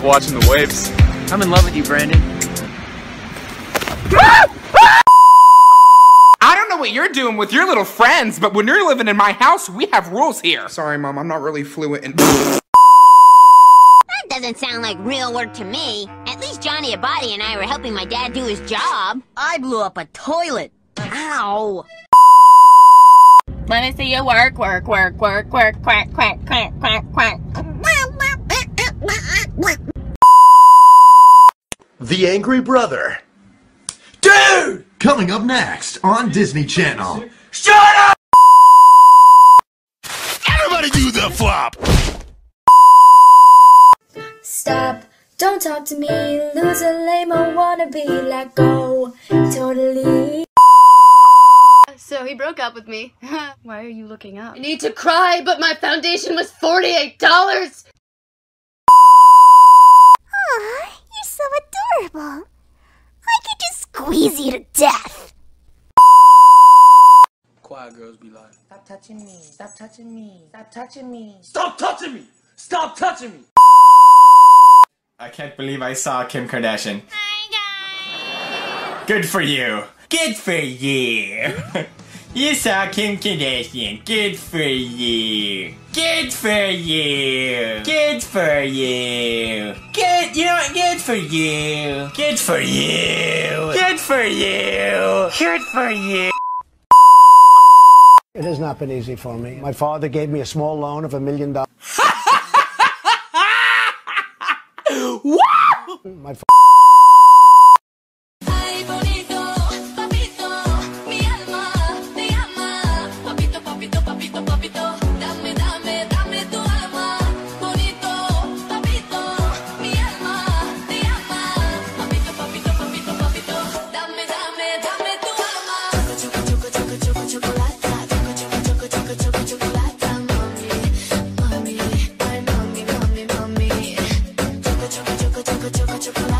love watching the waves. I'm in love with you, Brandon. I don't know what you're doing with your little friends, but when you're living in my house, we have rules here. Sorry, Mom, I'm not really fluent in. That doesn't sound like real work to me. At least Johnny Abadi and I were helping my dad do his job. I blew up a toilet. Ow. Let me see you work, work, work, work, work, quack, quack, quack, quack, quack. The Angry Brother. Dude! Coming up next on Disney Channel. Shut up! Everybody do the flop! Stop, don't talk to me, loser, lame, or wannabe, let go, totally. So he broke up with me. Why are you looking up? I need to cry, but my foundation was $48. Aw, you're so adorable. I could just squeeze you to death. Quiet girls be like. Stop touching me. Stop touching me. Stop touching me. Stop touching me! Stop touching me! I can't believe I saw Kim Kardashian. Good for you. Good for you. you saw Kim Kardashian. Good for you. Good for you. Good for you. Good, you know what? Good for you. Good for you. Good for you. Good for you. It has not been easy for me. My father gave me a small loan of a million dollars. My choco, chocolate.